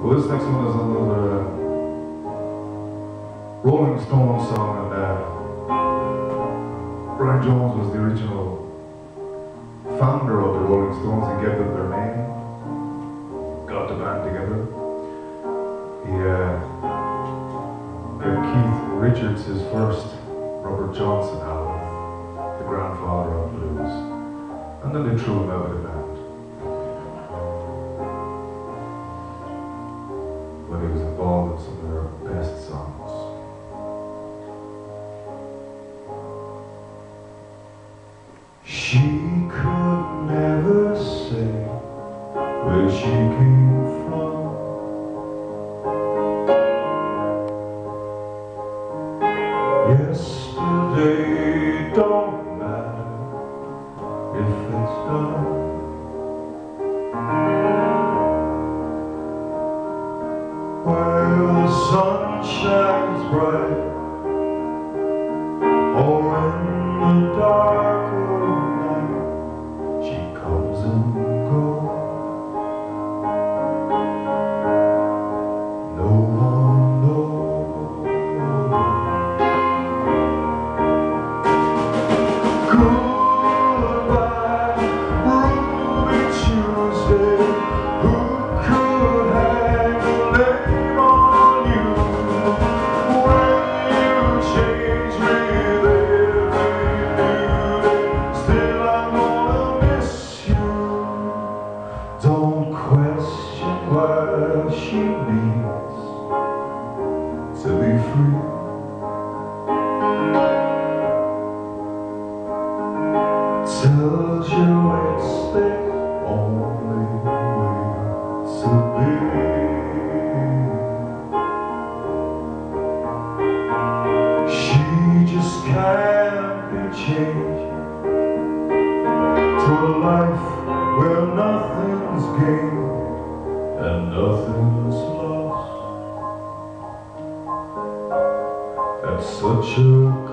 Well, this next one is another Rolling Stones song, and uh, Brian Jones was the original founder of the Rolling Stones. and gave them their name, got the band together. He uh, Keith Richards his first Robert Johnson album, the grandfather of blues, and then out of She could she means To be free. Tells you it's the only way to be. She just can't be changed. To a life where nothing's gained and nothing's lost. At such a